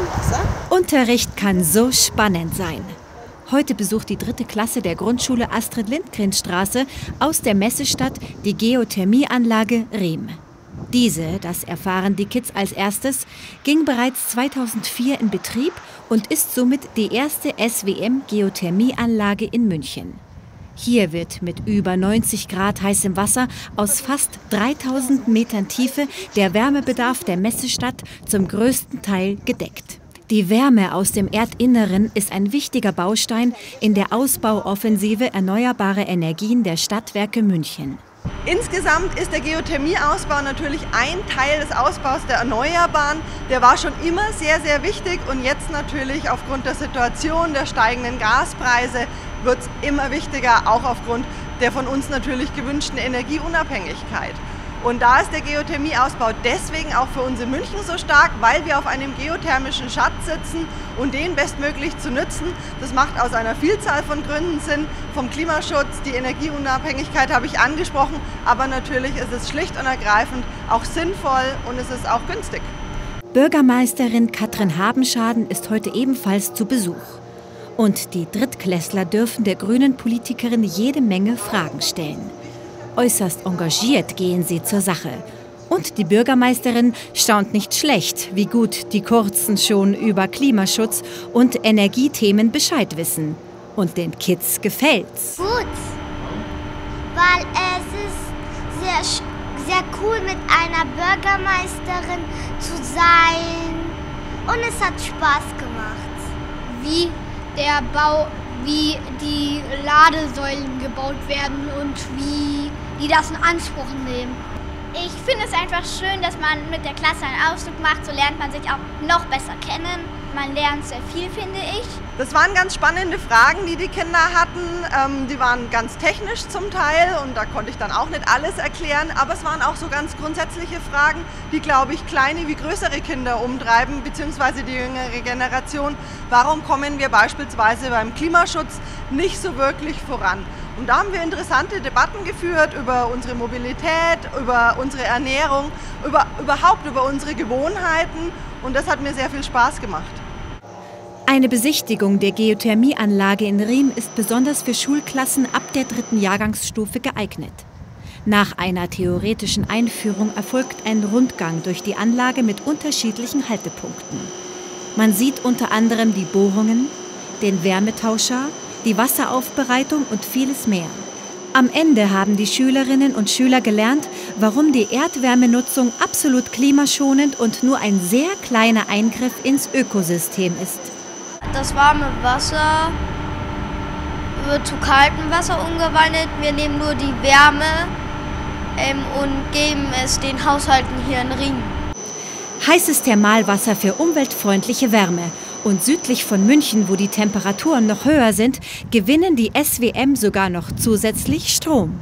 Grundschulwasser. Unterricht kann so spannend sein. Heute besucht die dritte Klasse der Grundschule Astrid Lindgren Straße aus der Messestadt die Geothermieanlage Riem. Diese, das erfahren die Kids als erstes, ging bereits 2004 in Betrieb und ist somit die erste SWM-Geothermieanlage in München. Hier wird mit über 90 Grad heißem Wasser aus fast 3000 Metern Tiefe der Wärmebedarf der Messestadt zum größten Teil gedeckt. Die Wärme aus dem Erdinneren ist ein wichtiger Baustein in der Ausbauoffensive erneuerbarer Energien der Stadtwerke München. Insgesamt ist der Geothermieausbau natürlich ein Teil des Ausbaus der Erneuerbaren. Der war schon immer sehr, sehr wichtig und jetzt natürlich aufgrund der Situation der steigenden Gaspreise wird es immer wichtiger, auch aufgrund der von uns natürlich gewünschten Energieunabhängigkeit. Und da ist der Geothermieausbau deswegen auch für uns in München so stark, weil wir auf einem geothermischen Schatz sitzen und den bestmöglich zu nützen. Das macht aus einer Vielzahl von Gründen Sinn. Vom Klimaschutz, die Energieunabhängigkeit habe ich angesprochen, aber natürlich ist es schlicht und ergreifend auch sinnvoll und es ist auch günstig. Bürgermeisterin Katrin Habenschaden ist heute ebenfalls zu Besuch. Und die Drittklässler dürfen der grünen Politikerin jede Menge Fragen stellen. Äußerst engagiert gehen sie zur Sache. Und die Bürgermeisterin staunt nicht schlecht, wie gut die Kurzen schon über Klimaschutz und Energiethemen Bescheid wissen. Und den Kids gefällt's. Gut, weil es ist sehr, sehr cool mit einer Bürgermeisterin zu sein. Und es hat Spaß gemacht. Wie der Bau, wie die Ladesäulen gebaut werden und wie die das in Anspruch nehmen. Ich finde es einfach schön, dass man mit der Klasse einen Ausflug macht. So lernt man sich auch noch besser kennen. Man lernt sehr viel, finde ich. Das waren ganz spannende Fragen, die die Kinder hatten. Ähm, die waren ganz technisch zum Teil und da konnte ich dann auch nicht alles erklären. Aber es waren auch so ganz grundsätzliche Fragen, die, glaube ich, kleine wie größere Kinder umtreiben, beziehungsweise die jüngere Generation. Warum kommen wir beispielsweise beim Klimaschutz nicht so wirklich voran? Und da haben wir interessante Debatten geführt über unsere Mobilität, über unsere Ernährung, über, überhaupt über unsere Gewohnheiten. Und das hat mir sehr viel Spaß gemacht. Eine Besichtigung der Geothermieanlage in Riem ist besonders für Schulklassen ab der dritten Jahrgangsstufe geeignet. Nach einer theoretischen Einführung erfolgt ein Rundgang durch die Anlage mit unterschiedlichen Haltepunkten. Man sieht unter anderem die Bohrungen, den Wärmetauscher, die Wasseraufbereitung und vieles mehr. Am Ende haben die Schülerinnen und Schüler gelernt, warum die Erdwärmenutzung absolut klimaschonend und nur ein sehr kleiner Eingriff ins Ökosystem ist. Das warme Wasser wird zu kaltem Wasser umgewandelt. Wir nehmen nur die Wärme ähm, und geben es den Haushalten hier in Ring. Heißes Thermalwasser für umweltfreundliche Wärme und südlich von München, wo die Temperaturen noch höher sind, gewinnen die SWM sogar noch zusätzlich Strom.